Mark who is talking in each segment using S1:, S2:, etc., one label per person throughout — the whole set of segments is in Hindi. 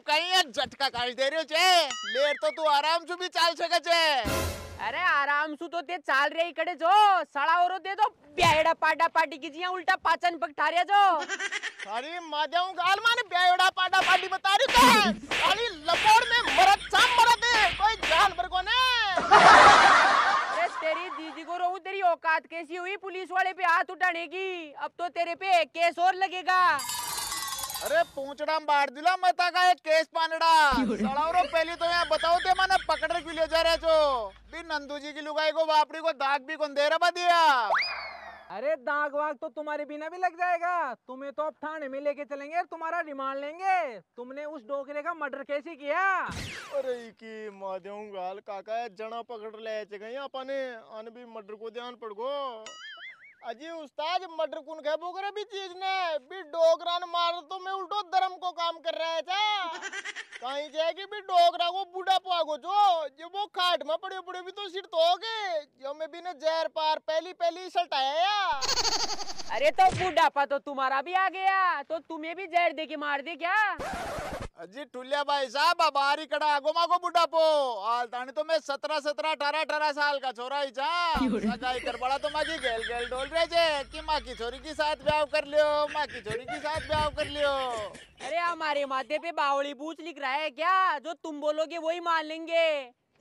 S1: कहीं एक झटका काट दे रहे हो चे। लेट तो तू आराम से भी चाल सके चे।
S2: अरे आराम सु तो ते चाल रही इकडे जो। सळा ओरो दे दो ब्यायडा पाडा पाटी की जिया उल्टा पाचन पग ठारिया जो
S1: सारी माध्याऊ गाल माने बेवड़ा पाटा पाटी बता रही तो साली लपोड़ में मरद चाम मरद है कोई जानवर को ने।
S2: अरे तेरी दीदी को रोहू तेरी औकात कैसी हुई? पुलिस वाले पे हाथ उठाने की। अब तो तेरे पे केस और लगेगा।
S1: अरे पूंछड़ा बाढ़ दिला मता का एक केस पानड़ा सड़ावरो पहले तो यहाँ बताओ ते मैंने पकड़ के ले जा रहे छो भी नंदू जी की लुगाई को बापड़ी को दाग भी कौन दे रहा दिया।
S3: अरे दाग वाग तो तुम्हारे बिना भी लग जाएगा। तुम्हें तो अब थाने में लेके चलेंगे और तुम्हारा रिमांड लेंगे। तुमने उस डोकरे का मर्डर कैसे किया?
S1: अरे की माध्यम गाल काका जना पकड़ ले गई अपने अन भी मर्डर को ध्यान पड़ गो। अजी उस्ताद मटर कुन कह बोकरे भी चीज़ ने? भी डोगरा ने मार तो मैं उल्टो धर्म को काम कर रहा है था कहीं जाएगी भी डोगरा को बूढ़ा पागो जो जो वो खाट में पड़े पड़े भी तो सिर तो गए जो मैं भी ने जहर पार पहली पहली सल्टाया या।
S2: अरे तो बुढ़ापा तो तुम्हारा भी आ गया तो तुम्हें भी जहर दे के मार दे क्या?
S1: अजी टुलिया भाई साहब अब आरी कड़ा आगो मागो बुढ़ापो हाल तानी तो मैं सत्रह सत्रह अठारह अठारह साल का छोरा ही जा सगाई कर बड़ा तो माँ की गेल गेल डोल रहे जे कि माँ की छोरी के साथ ब्याह कर लियो माँ की छोरी के साथ ब्याह कर लियो।
S2: अरे हमारे माथे पे बावड़ी बूच लिख रहा है क्या? जो तुम बोलोगे वही मान लेंगे।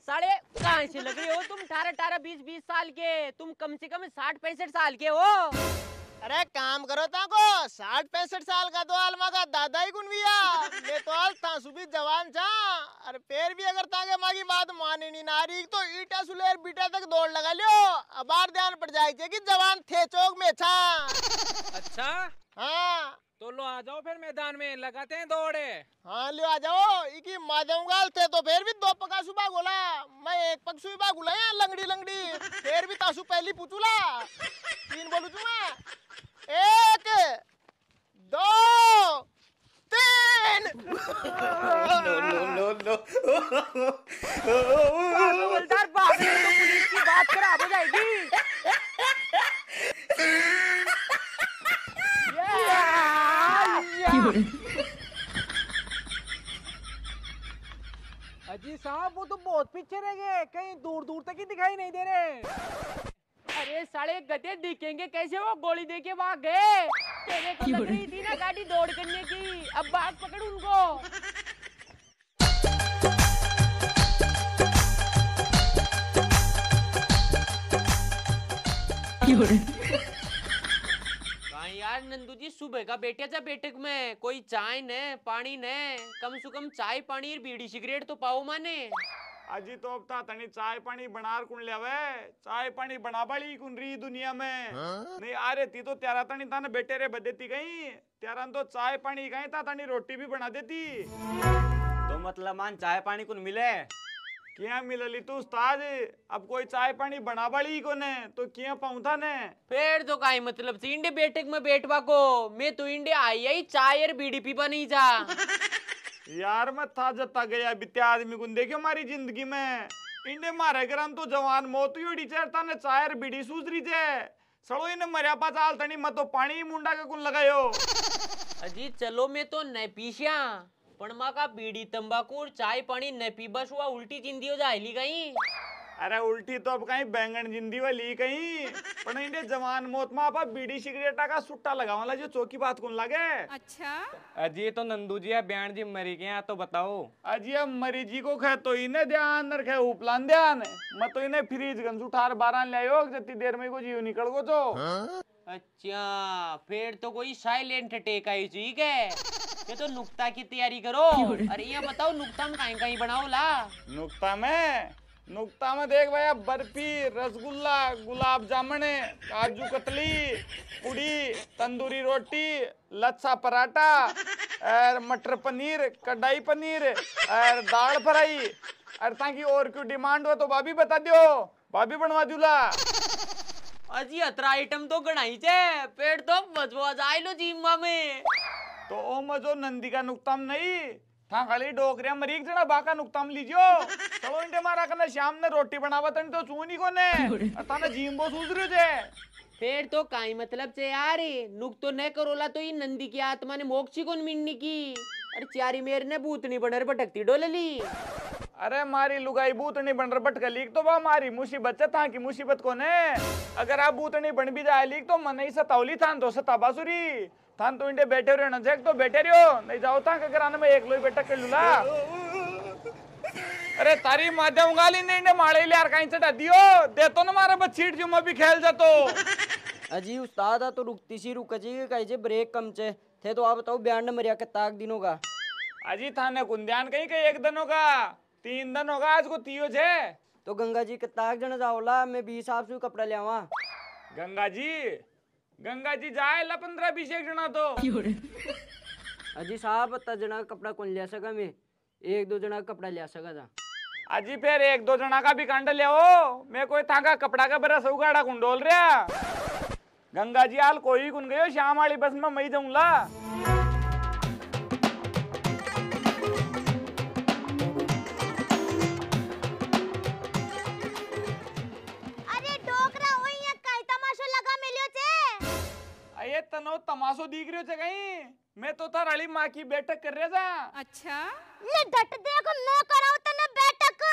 S2: साढ़े कहाँ से लग रहे हो तुम अठारह अठारह बीस बीस साल के तुम कम से कम साठ पैंसठ साल के हो।
S1: अरे काम करो ताको साठ पैंसठ साल का तो आलमा का दादा ही गुन भैया मैं तो आल था सुबह जवान छा। अरे फिर भी अगर ताके माँ की बात माने नहीं नारी तो ईटा सुलेर बीटा तक दौड़ लगा लियो। अब बार ध्यान पड़ जाएगी कि जवान थे चौक में छा।
S3: अच्छा?
S1: हाँ।
S3: तो लो आ जाओ फिर मैदान में लगाते हैं दौड़े।
S1: हाँ लियो आ जाओ। इकी माध्यम थे तो फिर भी दो पका सुबह गोला मैं एक पग सुबह गुला या लंगड़ी लंगड़ी। फिर भी तासु पहली पूछूला तीन बोलू तू मैं। एक दो तीन।
S2: हवलदार बाप पुलिस की बात खराब हो जाएगी।
S3: अजी साहब वो तो बहुत पीछे रह गए। कहीं दूर दूर तक ही दिखाई नहीं दे रहे।
S2: अरे साले गधे दिखेंगे कैसे? वो गोली दे के भाग गए। तेरे को लग रही थी ना गाड़ी दौड़ करने की। अब बात पकड़ उनको। यार नंदू जी सुबह का बेटे जा बैठक में कोई चाय ने पानी ने कम से कम चाय पानी और बीड़ी सिगरेट तो पाओ माने।
S4: अजी तो अब तनी चाय पानी बनार कुण लेवे चाय पानी बना बाली कुन री दुनिया में। नहीं आ रे ती तो त्यारा तनी ताने बेटे रे बदेती गई त्यारा तो चाय पानी गई ता तनी रोटी भी बना देती।
S5: तो मतलब मान चाय पानी कुन मिले?
S4: किया मिलली तू उस्ताद? अब कोई चाय पानी बना बाली को ने तो किया पाऊंथा ने?
S2: फिर तो काई मतलब से इंडे बैठक में बैठवा को। मैं तो इंडे आई आई चाय और बीड़ी पीपा नहीं जा।
S4: यार मैं था जता गया बित्या आदमी कुन देखियो हमारी ज़िंदगी में? इंडे मारे ग्राम तो जवान मौत ही होड़ी चेरता ने चाय और बीड़ी सूझ रही जे। सड़ो इने मरिया पा चाल तनी मत तो पानी मुंडा के कुन लगायो।
S2: अजी चलो मैं तो न पीसिया पण माँ का बीड़ी तंबाकू चाय पानी न पीबस हुआ उल्टी चिंदी हो गई
S4: अरे उल्टी तो अब कहीं बैंगन जिंदी वाली कहीं। पण इंडे जवान मौत में आपा बीड़ी सिगरेटा का सुट्टा लगावाला जो चौकी बात कुन लागे।
S6: अच्छा।
S3: अजी तो नंदू जी बयान जी मरी तो बताओ।
S4: अजी अब मरीजी को कहे तो इन्हें ध्यान रखे उपलान ध्यान। मैं तो इन्हें फ्रीज गन उठार बारह ले आयो जती देर में को जीव निकल गो तो
S2: अच्छा फिर तो कोई साइलेंट अटैक आई ठीक है? ये तो नुक्ता की तैयारी करो। अरे ये बताओ नुक्ता में कहीं कहीं बनाओ ला।
S4: नुक्ता में? नुक्ता में देख भैया बर्फ़ी रसगुल्ला गुलाब जामुन काजू कतली पूड़ी तंदूरी रोटी लच्छा पराठा और मटर पनीर कढ़ाई पनीर और दाल फ्राई। और ताकि और क्यों डिमांड हो तो भाभी बता दियो। भाभी बनवा दूला।
S2: अजी अतरा आइटम तो गणाई छे। पेट तो जाए लो जिम्मा में।
S4: तो ओ मजो नंदी का नुक्ताम नहीं। था खाली डोकरिया मरीक जना बाका नुक्ताम लीजियो। चलो इंटे मारा कने शाम ने रोटी बनावा तन तो चूनी कोने। ताने जीम्बो सूझ रहे जे।
S2: फिर तो काई मतलब से यार नुक तो न करोला तो ये नंदी की आत्मा ने मोक्षी को मिलने की। अरे चारी मेर ने भूतनी बनर भटकती डोलली
S4: अरे मारी लुगाई बूतनी बनर भटक लीक तो बा मारी मुसीबत है था की मुसीबत कौन? है अगर आप बूतनी बन भी जाए लीक तो मन ही सतावली थान तो सता बासुरी थान तो इंडे बैठे रहो ना तो बैठे रहो नहीं जाओ था अगर आने में एक लोई बैठा कर लूला। अरे तारी माध्यम गाली नहीं ने माड़े ले यार कहीं चढ़ा दियो। दे तो ना मारे बच्चीट जो मैं भी खेल जातो
S7: अजी उस्ताद आ तो रुकती सी रुक जी कहीं जे ब्रेक कम चे। थे तो आप बताओ बयान मरिया के ताक दिनों का
S4: अजी थाने कुंद्यान कहीं कहीं एक दिन होगा तीन दिन होगा आज को तियो छे
S7: तो गंगा जी के ताक जन जाओला मैं बीस आप से कपड़ा ले आवा।
S4: गंगा जी गंगा जी जाए ला पंद्रह बीस एक जना तो।
S7: अजी साहब पत्ता जना का कपड़ा कौन ले सका मैं? एक दो जना का कपड़ा ले सका था।
S4: अजी फिर एक दो जना का भी कांड ले मैं कोई थाका कपड़ा का बरा सौगाड़ा कुंडोल रहा गंगा जी हाल कोई कुन गयो शाम वाली बस में मई जाऊँगा तमाशो दिख रहे थे कहीं। मैं तो था रली माँ की बैठक कर रहा था।
S8: अच्छा? ले डट देखो मैं कराऊं तने बैठक।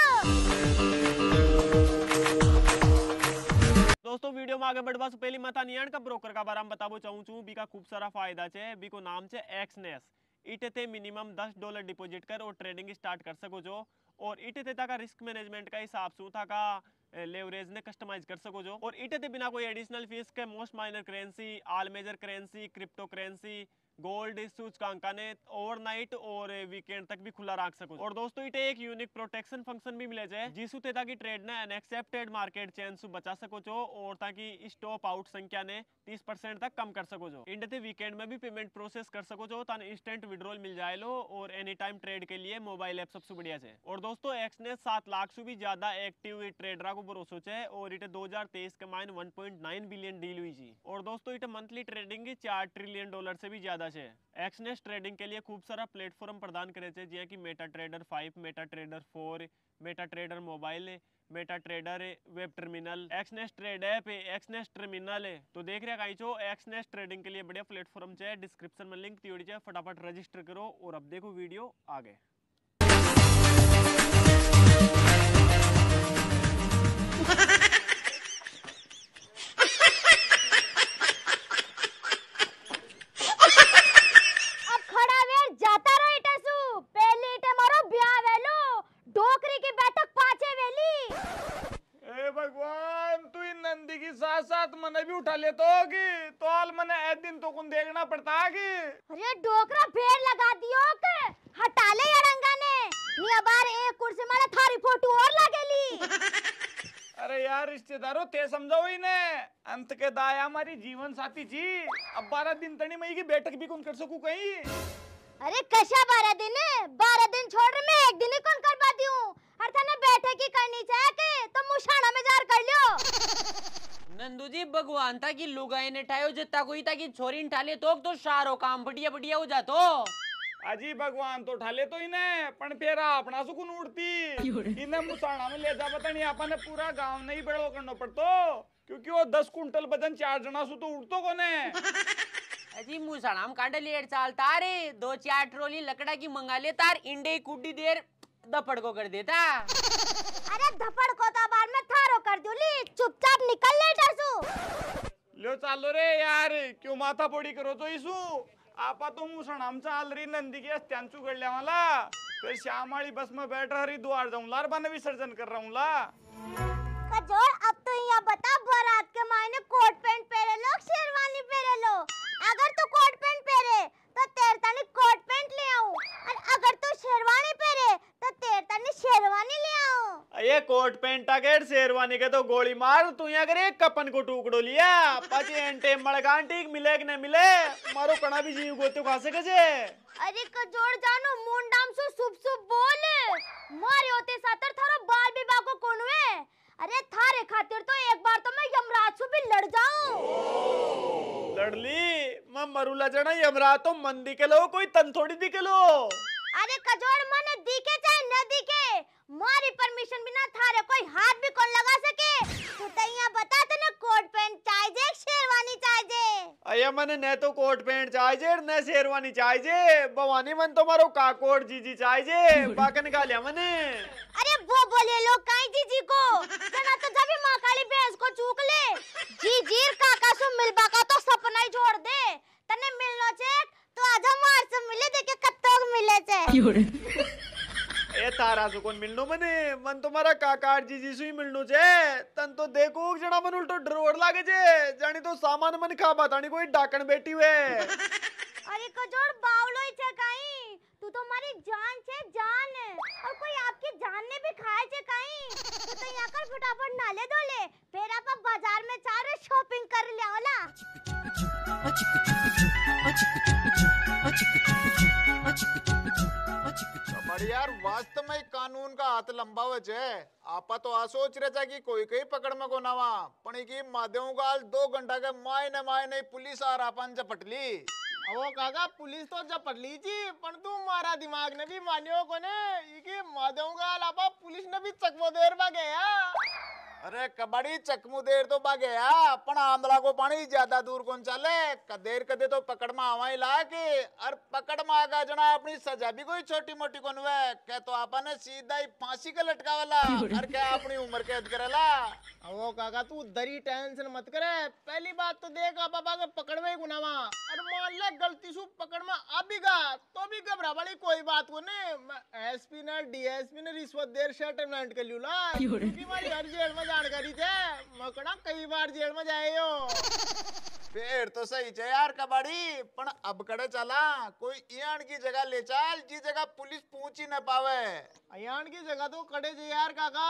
S9: दोस्तों वीडियो में आगे बढ़वा से पहले मता नियन का ब्रोकर का बारे में बताबो चाहूँ छू बी का खूब सारा फ़ायदा छे। बी को नाम छे एक्सनेस इटे थे मिनिमम दस डॉलर डिपॉजिट कर और ट्रेडिंग स्टार्ट कर सको जो। और इटे थे का रिस्क मैनेजमेंट का हिसाब शू था का लेवरेज ने कस्टमाइज कर सको जो। और इटे बिना कोई एडिशनल फ़ीस के most minor currency all major currency crypto currency gold इस सूचकांका ने ओवरनाइट और वीकेंड तक भी खुला रख सको। और दोस्तों, इटे एक यूनिक प्रोटेक्शन फ़ंक्शन भी मिले जाए, जिसु ताकि ट्रेड ने अनएक्सेप्टेड मार्केट चेन सु बचा सको जो, और ताकि स्टॉप आउट संख्या ने 30 परसेंट तक कम कर सको जो। इंडे वीकेंड में भी पेमेंट प्रोसेस कर सको जो, तान इंस्टेंट विड्रॉल मिल जाए लो, और एनी टाइम ट्रेड के लिए मोबाइल ऐप सबसे बढ़िया है और दोस्तों एक्स ने सात लाख से भी ज़्यादा एक्टिव ट्रेडर को भरोसो है और इटे 2023 के माइन 1.9 बिलियन डील हुई जी। और दोस्तों, इटे मंथली ट्रेडिंग की चार ट्रिलियन डॉलर से भी ज़्यादा है एक्सनेस ट्रेडिंग के लिए खूब सारा प्लेटफॉर्म प्रदान करे छे जिया कि meta trader 5 meta trader 4 meta trader mobile meta trader web terminal Exness trade app Exness terminal है तो देख रहे कहीं छो एक्सनेस ट्रेडिंग के लिए बढ़िया प्लेटफॉर्म है डिस्क्रिप्शन में लिंक दियोड़ी है, फटाफट रजिस्टर करो और अब देखो वीडियो आगे।
S8: अब खड़ा वेर जाता रहो इटे सु पहले इटे मारो ब्याह वेलो डोकरी की बैठक पाछे वेली
S4: ए भगवान तू इन नंदी की साथ साथ मने भी उठा ले तो कि तो हाल मने ए दिन देखना पड़ता कि
S8: अरे डोकरा फेर लगा दियो के। हटा ले अड़ंगा ने। निया बार एक कुर्सी मारे थारी फ़ोटो और लगेली।
S4: अरे यार रिश्तेदारों ते समझाओ इन्हें। अंत के दाया हमारी जीवन साथी जी। अब बारह दिन तनी मई की बैठक भी कौन कर सकूँ कहीं?
S8: अरे कशा बारह दिन? बारह दिन छोड़ मैं एक दिन ही कौन कर पाती हूँ हर थाने बैठक ही करनी चाहे के तो मुशाना में जार कर लियो।
S2: नंदू जी भगवान था कि लुगाई ने ठायो जितना कोई था कि छोरी ठाले तो तो सारो काम बढ़िया बढ़िया हो जातो।
S4: अजी भगवान तो ठाले तो इन्हें पण फेरा अपना सुकुन उड़ती। इन्हें मुसाणा में ले जा पता नहीं अपन पूरा गाँव नहीं बड़ो करना पड़तो। क्योंकि वो दस कुंटल वज़न चार जना सु तो उड़तो कोने।
S2: अजी मुसड़ाम कांडे लेट चाल तारे दो चार ट्रोली लकड़ा की मंगा ले तार इंडे कुड्डी देर दपड़ को कर देता।
S8: अरे धपड़ को तो बार में थारो कर दूली चुपचाप निकल ले डरसू
S4: लो चालो रे यार क्यों माथा पोड़ी करो तो इसू आपा तो मुसणाम चाल रही नंदी की अस्त्यांचू गडल्या मला फिर श्याम बस में बैठ रही द्वार जाऊँ लार बन विसर्जन कर रहा हूँ ला
S8: कजोड़ अब तो यहाँ बता बारात के मायने कोट पैंट पहने लो शेरवानी पहने लो अगर तू कोट पैंट पहने तो तेरे तानी कोट पैंट ले आऊँ और अगर तू शेरवानी पहने तो तेरे तानी शेरवानी ले आऊँ
S9: ये कोट पेंट टाकेट शेरवानी के तो गोली मार तू यहाँ करे कपन को टुकड़ो लिया पाची एंटे मड़गांटी मिले कि न मिले? मारो कणा भी जीव गोते खा सके जे
S8: अरे कजोड़ जानो मुंडाम सु सुप सुप बोल। मारे होते सातर थारो बाल विवाह को कौन हुए अरे थारे खातिर तो एक बार तो मैं यमराज से भी लड़ जाऊँ।
S9: लड़ली मैं मरूला जना यमरा तो मन दिखे लो कोई तन थोड़ी दिखे लो।
S8: अरे कजोड़ मने दिखे चाहे न दिखे? मारी परमिशन बिना थारे कोई हाथ भी कौन लगा सके? तू तो यहाँ बता तने कोट पैंट चाहिए शेरवानी चाहिए
S9: अये
S4: मन न तो कोट पैंट चाहिए न शेरवानी चाहिए भवानी मन तो मारो काकोट जीजी चाहिए बाकन का लिया मने।
S8: अरे वो बोले लोग काई जीजी को? जना तो जब माँ काली भैंस को चूक ले जी जीर काका सु मिलबा का तो सपना ही छोड़ दे। तने मिलनो छे तो आजा मार से मिले देखे कत्तोग मिले छे।
S4: ए तारा सु कोन मिलनो? मने मन तो मारा काकाट जीजी सु ही मिलनो छे। तन तो देखो जणा मन उल्टो डरोड़ लागे छे। जानी तो सामान मन खा बतानी कोई डाकण बैठी हुए।
S8: अरे कजोड़ बावलो ही छे काई। तू तो हमारी जान छे जान। और कोई आपकी जान ने भी खाए छे काई। तो, तो यहाँ कर फटाफट नाले धोले। फिर आप बाज़ार में चार शॉपिंग कर ले ओला।
S1: बड़ी यार, वास्तव में कानून का हाथ लंबा हो छे। आपा तो आ सोच रहे था कि कोई कई पकड़ में को नवा पण की माध्यम गाल दो घंटा के मायने मायने पुलिस आ रापन झपटली वो काका, पुलिस तो झपट ली जी, पण तू मारा दिमाग ने भी मान्यो को ने इकी माध्यम गाल आपा पुलिस ने भी चकमो देर बा गया। अरे कबड्डी चकमू देर तो बा गया पण आंधला को पानी ज़्यादा दूर कौन चले? कदेर कदे तो पकड़ में आवा ही ला के और पकड़ में आगा जना अपनी सजा भी कोई छोटी मोटी कौन वे? के तो आपन ने सीधा ही फांसी का लटकावला और क्या अपनी उम्र कैद करेला वो काका तू दरी टेंशन मत करे। पहली बात तो देख आप बाबा के पकड़ में गुनावा और मान ले गलती सु पकड़ में आ भी गा तो भी घबरा वाली कोई बात को नहीं। एसपी ने डीएसपी ने रिश्वत देर सेटलमेंट कर लियो ला। हमारी हर जेल में जानकारी थे मकड़ा कई बार जेल में जाए हो। फिर तो सही छे यार कबाड़ी। पण अब कड़े चला कोई इयान की जगह ले चल जी जगह पुलिस पहुँच ही न पावे। इयान की जगह तो कड़े जे यार काका।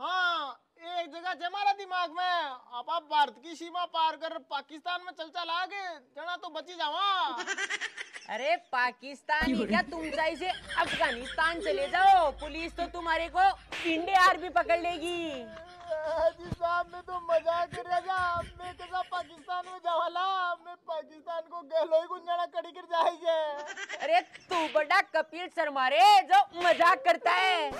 S1: हाँ एक जगह जे हमारा दिमाग में। आप आप भारत की सीमा पार कर पाकिस्तान में चल चल आगे जना तो बची जावा।
S2: अरे पाकिस्तान ही क्या तुम चाहे से अफ़गानिस्तान चले जाओ? पुलिस तो तुम्हारे को इंडिया आर्मी पकड़ लेगी।
S1: जी साहब मैं तो मज़ाक कर रहा था। मैं कैसा पाकिस्तान में जावाला मैं पाकिस्तान को गहलो ही गुंजाना कड़ी कर जाएँगे
S2: अरे तू बड़ा कपिल शर्मा रे जो मज़ाक करता है।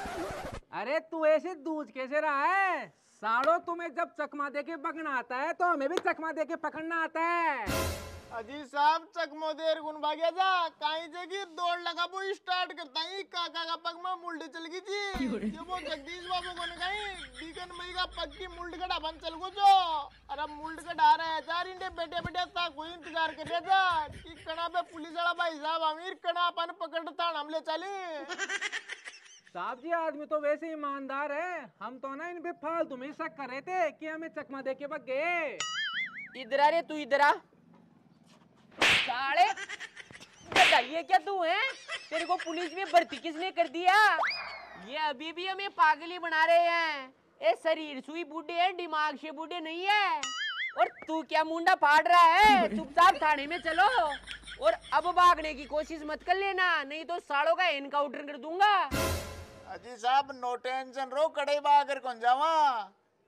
S3: अरे तू ऐसे दूज कैसे रहा है? साड़ो तुम्हें जब चकमा दे के पकड़ना आता है तो हमें भी चकमा दे के पकड़ना आता है।
S1: अजी साहब चकमो देर गुन भाग्या जा। काई जगी दौड़ लगा वो स्टार्ट करता ही काका का पग में मुल्ड चल गई थी। ये वो जगदीश बाबू को ने कहीं बीकन मई का पग की मुल्ड का ढाबन चल गो जो। अब मुल्ड का डा रहा है चार इंडे बैठे बैठे ता कोई इंतज़ार कर रहा था कि कणा पे पुलिस वाला भाई साहब अमीर कणा अपन पकड़ थाना हमले चले।
S3: साहब जी आदमी तो वैसे ईमानदार है। हम तो ना इन पे फालतू में शक कर रहे थे कि हमें चकमा दे के बग गए।
S2: इधर आ रे तू इधर आ साले बताइए क्या तू है? तेरे को पुलिस में भर्ती किसने कर दिया? ये अभी भी हमें पागली बना रहे हैं। ए शरीर सुई बूढ़े है दिमाग से बूढ़े नहीं है। और तू क्या मुंडा फाड़ रहा है? चुपचाप थाने में चलो। और अब भागने की कोशिश मत कर लेना नहीं तो सालों का एनकाउंटर कर दूँगा।
S1: अजी साहब नो टेंशन रो कड़े बागर कौन जावा?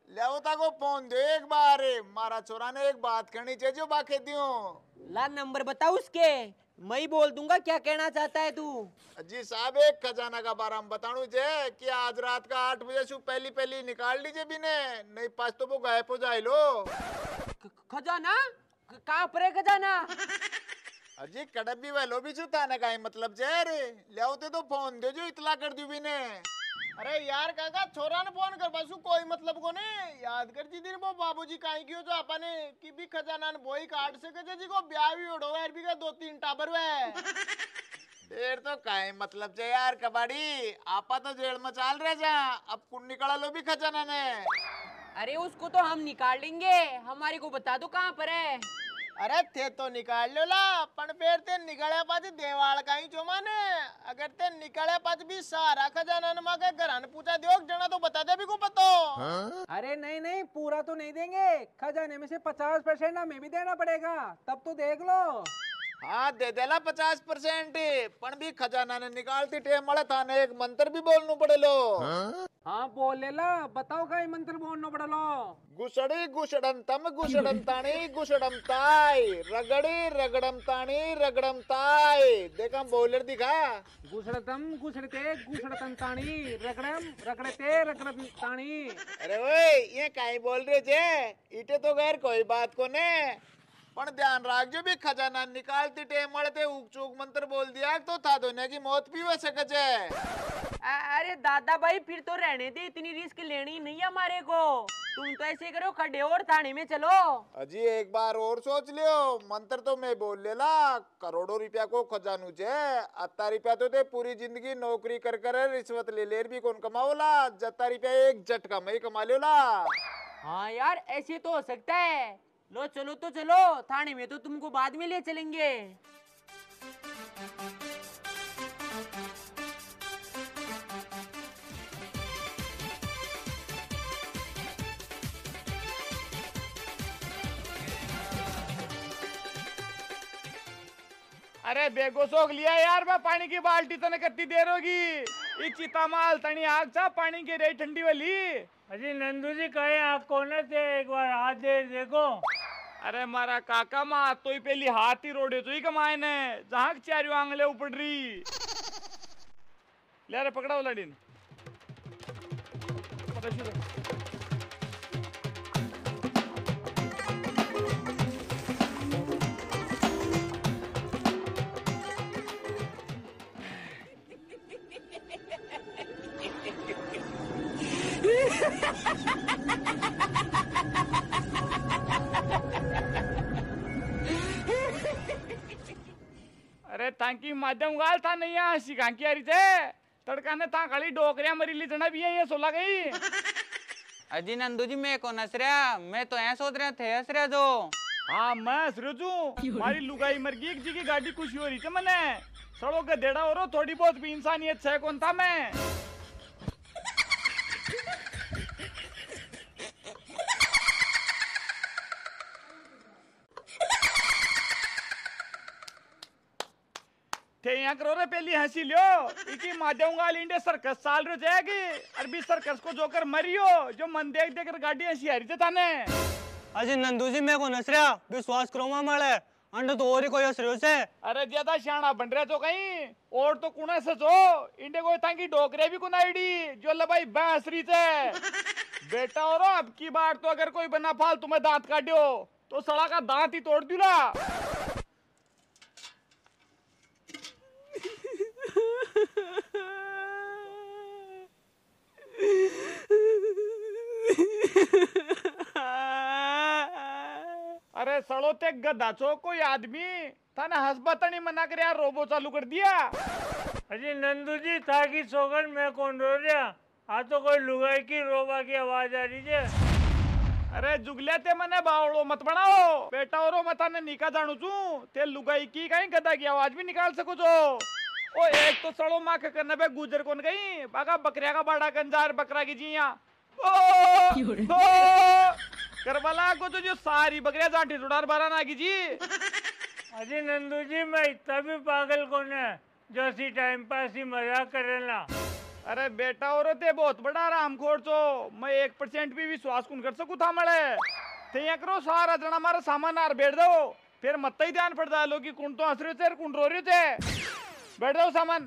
S1: लेवता को फ़ोन दे एक बार। मारा छोरा ने एक बात करनी चाहिए जो बाकी दियो।
S2: ला नंबर बता उसके। मैं ही बोल दूँगा क्या कहना चाहता है तू?
S1: जी साहब एक खजाना का बारा में बताणु जे कि आज रात का आठ बजे से पहली पहली निकाल लीजिए बिने नहीं पास तो वो गायब हो जाए लो।
S2: खजाना? कहाँ पर है खजाना?
S1: अजी कड़बी वेलो भी छू ना का मतलब जे रे ले तो फ़ोन दे जो इतला कर दियो बिने। अरे यार काका छोरा ने फ़ोन कर बसु कोई मतलब को ने याद कर जी दिन वो बाबूजी काई कियो जो अपने की भी खजाना ने बोई काट से सके जी को ब्याह भी उड़ो यार भी का दो तीन टाबर वे देर तो काई मतलब जे यार कबाड़ी आपा तो जेल में चाल रहे जा अब कुन निकला लो भी खजाना ने।
S2: अरे उसको तो हम निकाल लेंगे हमारे को बता दो कहाँ पर है।
S1: अरे थे तो निकाल लो ला पण फिर ते निकले पाच का ही चुमा ने अगर ते निकले पाच भी सारा खजाना न घर घरान पूछा दियो जना तो बता दे भी को पतो
S3: अरे नहीं नहीं पूरा तो नहीं देंगे. खजाने में से पचास परसेंट हमें भी देना पड़ेगा. तब तो देख लो.
S1: हाँ दे देला पचास परसेंट। पण भी खजाना ने निकालती टेम मळे थाने एक मंत्र भी बोलनु पड़े लो
S3: हाँ बोल ले ला बताओ का मंत्र बोलना पड़ा लो
S1: गुसड़ी गुसड़न तम गुसड़न ताणी गुसड़म ताई। रगड़ी रगड़म ताणी रगड़म ताई। देखा बोलर दिखा।
S3: गुसड़तम गुसड़ते गुसड़तन ताणी। रगड़म रगड़ते रगड़म ताणी।
S1: अरे ओए ये काई बोल रहे जे? इटे तो गैर कोई बात को ध्यान राख जो भी खजाना निकालती टेम मळते उक चूक मंत्र बोल दिया तो था दोने की मौत भी हो सके
S2: अरे दादा भाई फिर तो रहने दे इतनी रिस्क लेनी नहीं हमारे को तुम तो ऐसे करो खड़े और थाने में चलो
S1: अजी एक बार और सोच लियो मंत्र तो मैं बोल लेला करोड़ों रुपया को खजानू छे अत्ता रुपया तो ते पूरी ज़िंदगी नौकरी कर कर रिश्वत ले लेर भी कौन कमाओला जत्ता रुपया एक झटका में ही कमा लियोला
S2: हाँ यार ऐसे तो हो सकता है लो चलो तो चलो। थाने में तो तुमको बाद में ले चलेंगे।
S4: अरे बेगो सोख लिया यार मैं पानी की बाल्टी तने कितनी देर होगी। ये चिता माल तनी आग चा पानी की रही ठंडी वाली।
S10: अजी नंदू जी कहे आप कौन थे एक बार हाथ दे देखो।
S4: अरे मारा काका माँ तो ही पहली हाथ ही रोड़े तो ही कमाए ने। जहाँ चारियों आंगले उपड़ रही ले रे पकड़ा वो लड़ीन। पकड़ शुरू। अरे तांकी माध्यम गाल था नहीं यहाँ शिकांकी आ रही थे? तड़का ने ता खाली डोकरिया मरी ली जना भी है ये सोला गई।
S11: अजी नंदू जी मैं कौन हंस रहा? मैं तो ऐ सोच रहा थे हंस रहा जो?
S4: हाँ मैं सरोजू मारी लुगाई मर गई एक जी की गाड़ी खुशी हो रही थी मैंने। सड़ों के देड़ा हो थोड़ी बहुत भी इंसानियत है कौन था मैं? थे यहाँ करो रे पहली हँसी लियो इकी माध्यम गाल इंडे सर्कस साल रो जाएगी। अरबी सर्कस को जोकर मरियो जो मन देख देख गाड़ी हँसी आ रही थी थाने।
S11: अजी नंदू जी मैं कौन हंस रहा? विश्वास करो माँ माले अंडे तो और ही कोई हंस रहे से
S4: अरे ज़्यादा शाना बन रहे तो कहीं। और तो कुना सचो इंडे को तांगी डोकरे भी कुनाईडी जो लबाई रही थे। बेटा और अब की बार तो अगर कोई बना फाल तुम्हें दांत काटियो तो सड़ा का दांत ही तोड़ दूला। अरे सड़ो ते चो कोई आदमी। थाने हंसबतनी मना कर यार रोबो चालू कर दिया।
S10: अजी नंदू जी था की सोगन मैं कौन रो रहा? आ तो कोई लुगाई की रोबा की आवाज़ आ रही है।
S4: अरे जुगले ते मने बावड़ो मत बनाओ। बेटा और मता ने निका जानू चू। ते लुगाई की कहीं गधा की आवाज़ भी निकाल सको जो ओ एक तो सड़ो माँ के करने पे गुजर कौन गई? बागा बकरिया का बड़ा गंजार बकरा की जिया। करबला को तो जो सारी बकरिया जाटी जुड़ार बारा ना की जी।
S10: अजी नंदू जी मैं इतना भी पागल कौन है जो सी टाइम पास ही मज़ाक करेला
S4: अरे बेटा और ते बहुत बड़ा आराम खोर छो मैं एक परसेंट भी विश्वास कुन कर सकू था मळे ते यहाँ करो सारा जना मारा सामान आर बैठ दो। फिर मत ही ध्यान पड़ लो कि कुण तो हंस रहे थे और रो रहे थे बैठ जाओ सामान।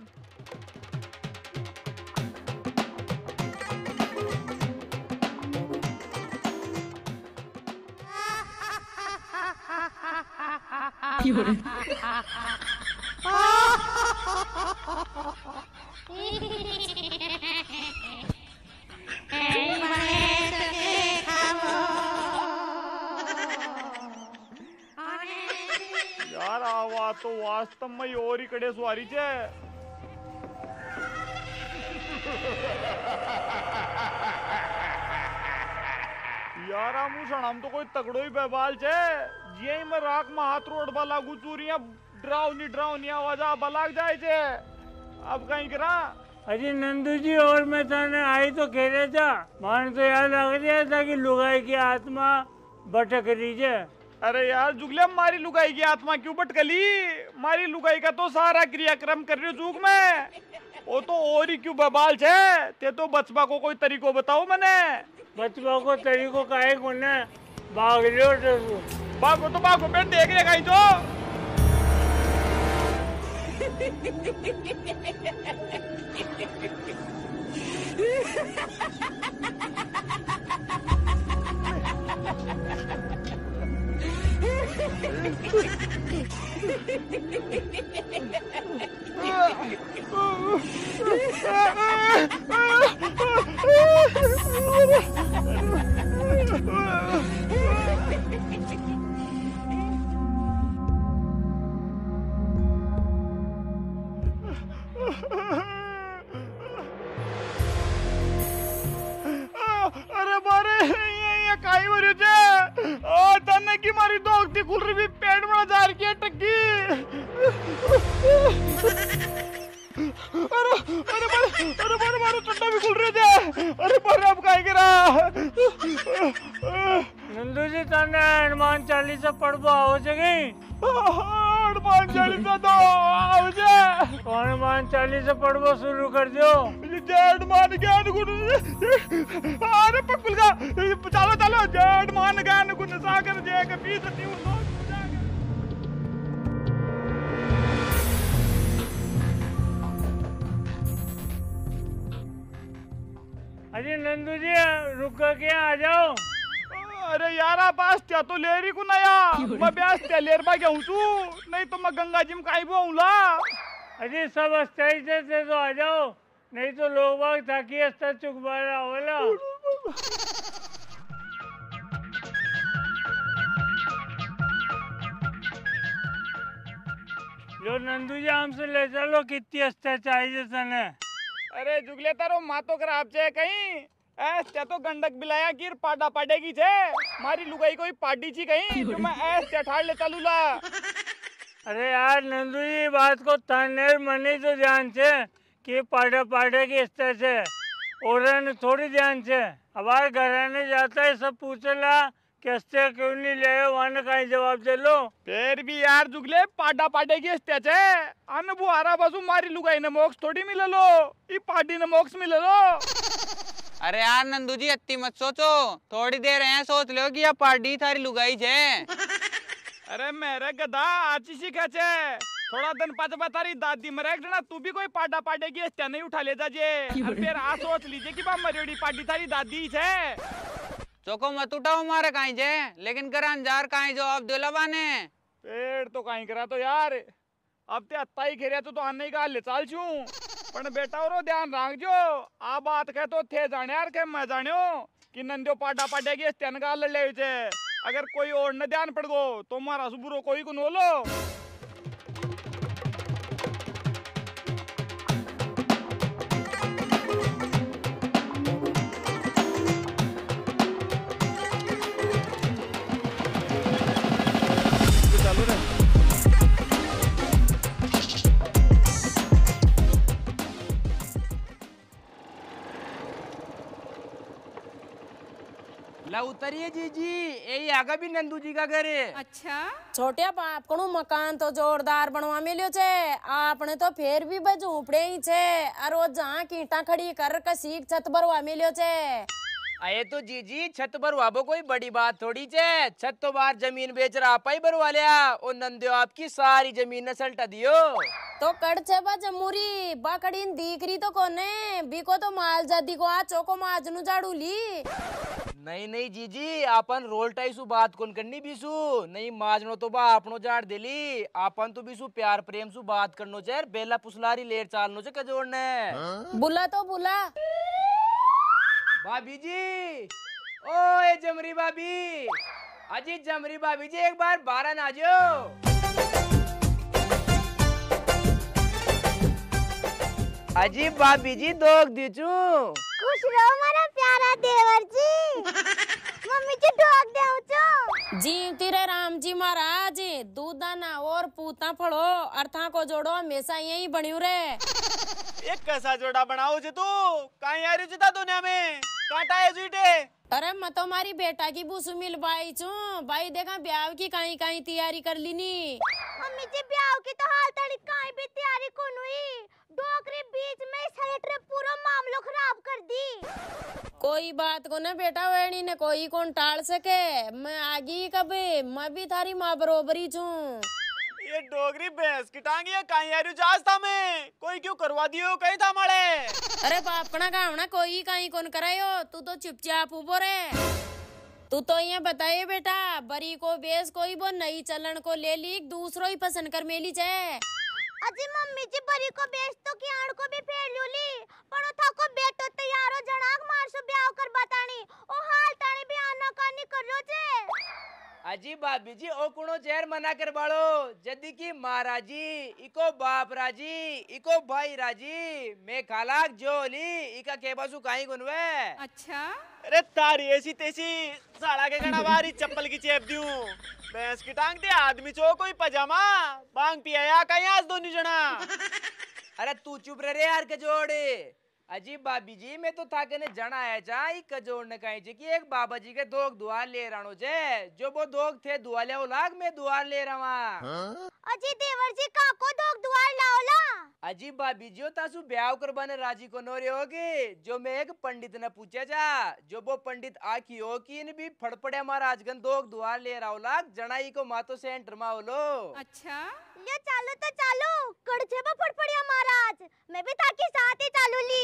S4: यार, आवाज़ तो वास्तव में और ही कड़े सवारी छे यार हम तो कोई तगड़ो ही बेबाल छे ये में हाथ रोड बा लागू चूरिया डरावनी आवाज़ आ बलाग जाए छे अब कहीं करा
S10: अजी नंदू जी और मैं थाने आई तो कह रहा था मान तो याद लग रहा था कि लुगाई की आत्मा भटक रही है
S4: अरे यार जुगले मारी लुगाई की आत्मा क्यों भटकली मारी लुगाई का तो सारा क्रियाक्रम कर रही चूक में वो तो और ही क्यों बबाल छे ते तो बचपा को कोई तरीको बताओ मैंने
S10: बचपा को तरीको काहे को ने भाग लियो तो
S4: बागो तो बागो पे देख ले कहीं जो Ha ha ha ha! નંદુજી તને હનુમાન ચાલીસા પડવો આવો છે કઈ હનુમાન ચાલીસા તો
S10: આવજે હનુમાન ચાલીસા પડવો શરૂ કરજો
S4: જય હનુમાન જ્ઞાન ગુણ અરે પકુલકા ચાલો ચાલો જય હનુમાન જ્ઞાન ગુણ સાગર જય કપી સતી
S10: अजी नंदू जी रुक के आ जाओ।
S4: अरे यारा पास त्या तो लेरी को नया मैं ब्यास त्या लेर बा घेऊन तू। नहीं तो मैं गंगा जी में काई बोला
S10: अजी सब अस्थाई से थे तो आ जाओ। नहीं तो लोग बाग थाकी अस्ता चुकबा रहा होला लो। नंदू जी हमसे ले चलो कितनी अस्ता चाहिए तने
S4: अरे जुगले तारो मातो खराब छे कहीं। ऐस त्या तो गंडक बिलाया गिर पाडा पाडेगी छे। मारी लुगाई कोई पाडी छी कहीं, जो मैं ऐस त्या ठाड़ ले चलूला
S10: अरे यार, नंदू जी बात को तानेर मनी तो ध्यान छे कि पाड़े पाड़े की स्तर से। और थोड़ी ध्यान छे। हमारे घराने जाता है, सब पूछेला कैसे क्यों नहीं ले वहाँ कहीं जवाब दे लो।
S4: फिर भी यार जुगले पाडा पाडेगी अस्त्या छे अन बुहारा बाजू मारी लुगाई ने मोक्ष थोड़ी मिललो ई पाडी ने मोक्ष मिललो
S11: अरे यार नंदू जी अत्ती मत सोचो। थोड़ी देर है सोच लो कि यह पार्टी थारी लुगाई छे
S4: अरे मेरे गधा आची सीखे छे। थोड़ा दिन पाच तारी दादी मरे ना तू भी कोई पाडा पाडेगी अस्त्या नहीं उठा ले जाजे फिर आ सोच लीजिए कि बा मरेड़ी पाडी थारी दादी छे।
S11: चोको मत उठाओ मारे कहीं छे लेकिन करान जार कहीं जवाब दो लबाने
S4: पेड़ तो कहीं करा तो यार, अब ते अत्ता ही खेरिया तो आने का ले चाल छू। पण बेटा और ध्यान रख जो, आ बात कह तो थे जाने यार के मैं जान्यो कि नंदो पाडेगी अस्त्या का लड़ छे अगर कोई और न ध्यान पड़ गो तो मारा सुबुरो कोई को नो
S6: उतरिए जीजी यही आगा भी नंदू जी का घर है।
S12: अच्छा।
S13: छोटे बाप कणु मकान तो जोरदार बनवा मिल्यो छे। आपने तो फिर भी बस झूपड़े ही छे। और वो जहाँ कीटा खड़ी कर कसीक छत भरवा मिल्यो छे।
S6: अये तो जीजी छत भरवाबो कोई बड़ी बात थोड़ी छे। छत तो बाहर ज़मीन बेच रहा आप ही भरवा लिया। और नंदो आपकी सारी ज़मीन ने सल्टा दियो।
S13: तो कड़ छे बा जमूरी बा कड़ीन दीकरी तो कोने। बीको तो माल जादी को आ चोको माजनु झाड़ू ली।
S6: नहीं नहीं जीजी आपन रोल टाई सु बात कौन करनी बीसु। नहीं माजनो तो बा आपनो जाड़ देली। आपन तो बीसु प्यार प्रेम सु बात करनो छे बेला पुसलारी लेर चालनो छे कजोड़ने
S13: बुला तो बुला।
S6: भाभी जी ओ ए जमरी भाभी अजी जमरी भाभी जी एक बार बारह ना जो अजी भाभी जी
S8: मारा प्यारा देवर जी मम्मी जी ठोक दे छो
S13: जी तेरे राम जी महाराज दूधाना और पूता फड़ो अर्थां को जोड़ो हमेशा यही बनियो रे।
S1: एक कैसा जोड़ा बनाओ जे तू? कहीं आ रही था दुनिया में? काटा है जीटे
S13: अरे मैं तो हमारी बेटा की बुसु मिल बाई छू। भाई देखा ब्याह की कहीं कहीं तैयारी कर लीनी।
S8: मम्मी जी ब्याह की तो हाल तड़ी काई भी तैयारी कौन हुई? डोकरी बीच में सलेट रे पूरा मामलो खराब कर दी।
S13: कोई बात को ना बेटा वेणी ने कोई कौन टाल सके। मैं आगी कभी मैं भी थारी माँ बरोबरी छू।
S1: ये डोगरी भैंस की टांगी है कहीं आ रही जहाज़ था मैं? कोई क्यों करवा दियो कहीं था माड़े?
S13: अरे बापकना गावना कोई कहीं कौन करायो तू तो चुपचाप उबो रे तू तो ये बताइए बेटा बरी को बेस कोई वो नई चलन को ले ली दूसरो ही पसंद कर मेली छे।
S8: अजी मम्मी जी बरी को बेच तो की आड़ को भी फेर लूली पण था को बेटो तैयार जणाक मार सो ब्याह कर बतानी ओ हाल ताणी भी आना कानी कर रो छे
S6: अजी भाभी जी ओ कुणो चेर मना कर बाड़ो जदी की महाराजी इको बाप राज़ी इको भाई राज़ी मैं खालाक जोली इका के बासु काई गुनवे?
S12: अच्छा।
S1: अरे तारी ऐसी तेसी साड़ा के गणा बारी चप्पल की चेप दूँ भैंस की टांग दे आदमी चो कोई पजामा बांग पिया या कहीं आज दोनों जना?
S6: अरे तू चुप रह रे यार कजोड़े। अजी भाभी जी मैं तो थाके ने जना है चा ई कजोड़ ने कही छे कि एक बाबा जी के दोग दुआर ले रानो छे जो वो दोग थे दुआ ले लाग मैं दुआर ले रहा
S8: अजी देवर जी काको दोग दुआर लाओला
S6: अजी भाभी जी तासु ब्याह कर बने राज़ी को नोरे होगी। जो मैं एक पंडित ने पूछा जा जो वो पंडित आखी हो कि इन भी फड़फड़े महाराज गन दोग दुआर ले रहा लाग जनाई को मातो सेंटर मा होलो
S12: अच्छा।
S8: ले चालो तो चालो। कड़छे बा फड़फड़िया महाराज. मैं भी ताकि साथ ही चालू ली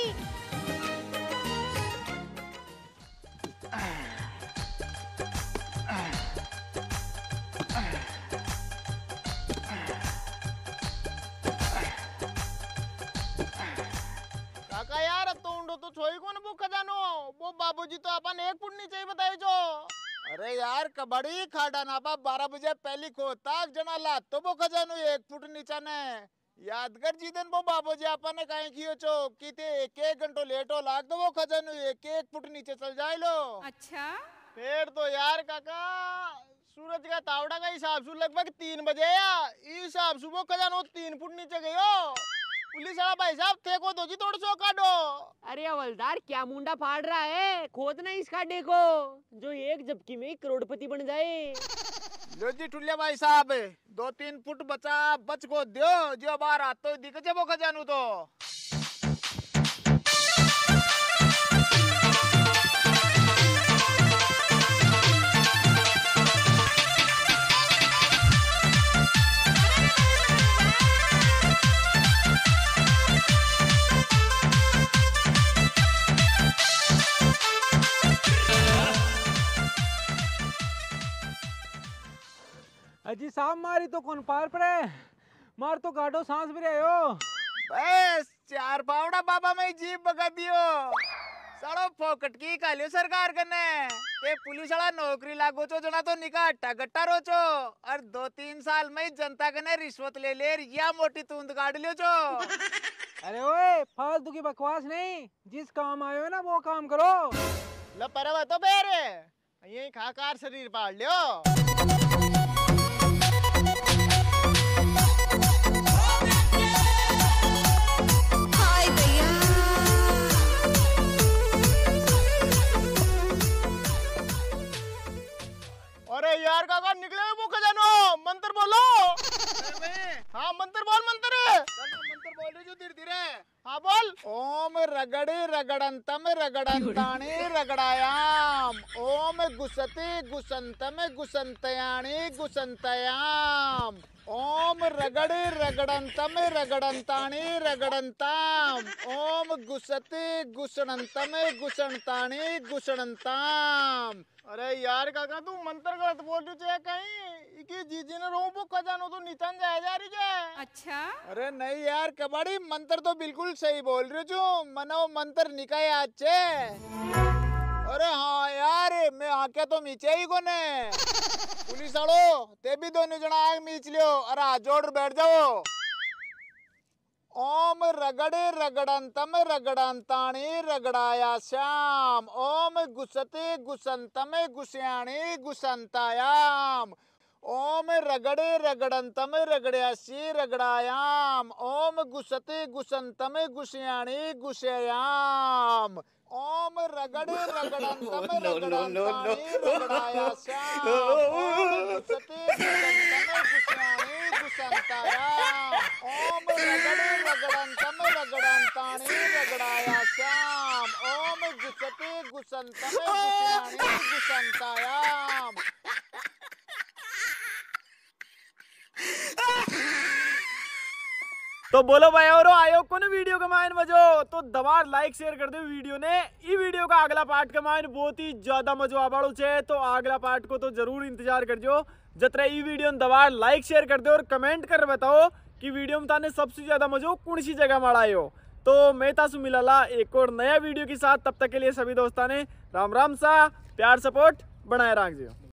S1: काका यार तो उंडो तो छोई कौन खजानो वो बाबूजी तो अपन एक जो अरे यार कबड्डी खाड़ा ना बा बारह बजे पहली खो तक जना ला तो वो खजानो एक फुट नीचा ने। यादगार जी दिन वो बाबूजी अपन ने कहीं कियो चो की ते एक एक घंटो लेट हो लाग दो वो खजानो एक एक फुट नीचे चल जाए लो।
S12: अच्छा।
S1: फिर तो यार काका सूरज का तावड़ा का हिसाब से लगभग तीन बजे या इस हिसाब से वो खजानो तीन फुट नीचे गयो। पुलिस वाला भाई साहब थे को दो जी तोड़ सो काटो
S2: अरे हवलदार क्या मुंडा फाड़ रहा है? खोदना इस खाडे को जो एक झपकी में करोड़पति बन जाए।
S1: लो जी टुल्लिया भाई साहब दो तीन फुट बचा बच को दियो जो बाहर आते दिख जब खजानू तो।
S3: अजी साहब मारी तो कौन पार पड़े? मार तो गाडो सांस भी रहे हो।
S1: बस चार पावड़ा बाबा में जीप बगा दियो साड़ो फोकट की कालियो सरकार कने ते पुलिस वाला नौकरी लागो चो जना तो निका अट्टा गट्टा रोचो। और दो तीन साल में जनता कने रिश्वत ले ले या मोटी तूंद गाड़ लियो चो।
S3: अरे ओए फालतू की बकवास नहीं। जिस काम हो ना वो काम करो।
S1: लो परवा तो बेरे। यही खाकार शरीर पाड़ लियो। अरे यार काका, निकले वो खजानो मंत्र बोलो। हाँ मंत्र बोल, मंत्र। मंत्र बोल रही धीरे धीरे हाँ बोल। ओम रगड़ी रगड़ंतम रगड़ंताणी रगड़ायाम। ओम गुसति गुसंतम गुसंतयाणी गुसंतयाम। ओम रगड़ी रगड़ंतम रगड़ंताणी रगड़ंताम। ओम गुसति गुसणंतम गुसणताणी गुसणंताम अरे यार काका तू मंत्र गलत बोल रही है कहीं। इकी जीजी ने रो वो खजानो तो निचन जाए जा रही है।
S12: अच्छा।
S1: अरे नहीं यार कबाड़ी मंत्र तो बिल्कुल सही बोल रही छू मनो मंत्र निकाय अच्छे अरे हाँ यार मैं आके तो मीचे ही कोने। पुलिस वालो ते भी दोनों जना आग मीच लियो अरे जोड़ बैठ जाओ। ओम रगड़े रगड़ंतम रगड़ंताणे रगड़ाया श्याम। ओम गुसते गुसंतम गुस्याणे गुसंतायाम। ओम रगड़े रगड़ंतम रगड़यासी रगड़ायाम। ओम गुसते गुसंतम गुस्याणी गुस्यायाम ओम रगड़े रगड़ंतम रगड़ंताणी रगड़ाया श्याम ओम गुसते गुसंतम गुस्याणी गुसंतायाम ओम रगड़े रगड़ंतम रगड़ंताणी रगड़ाया श्याम ओम गुसते गुसंतम गुस्याणी गुसंतायाम
S14: तो बोलो भाई और आयो को वीडियो के मायन मजो? तो दबार लाइक शेयर कर दो वीडियो ने। ई वीडियो का अगला पार्ट के मायन बहुत ही ज़्यादा मजो आबाड़ो छे तो अगला पार्ट को तो ज़रूर इंतज़ार करजो। जतरा ई वीडियो ने दबार लाइक शेयर कर दो और कमेंट कर बताओ कि वीडियो में ताने सबसे ज़्यादा मजो कौन सी जगह माड़ा आयो। तो मैं तासु मिलाला एक और नया वीडियो के साथ, तब तक के लिए सभी दोस्तों ने राम राम सा, प्यार सपोर्ट, बनाए रख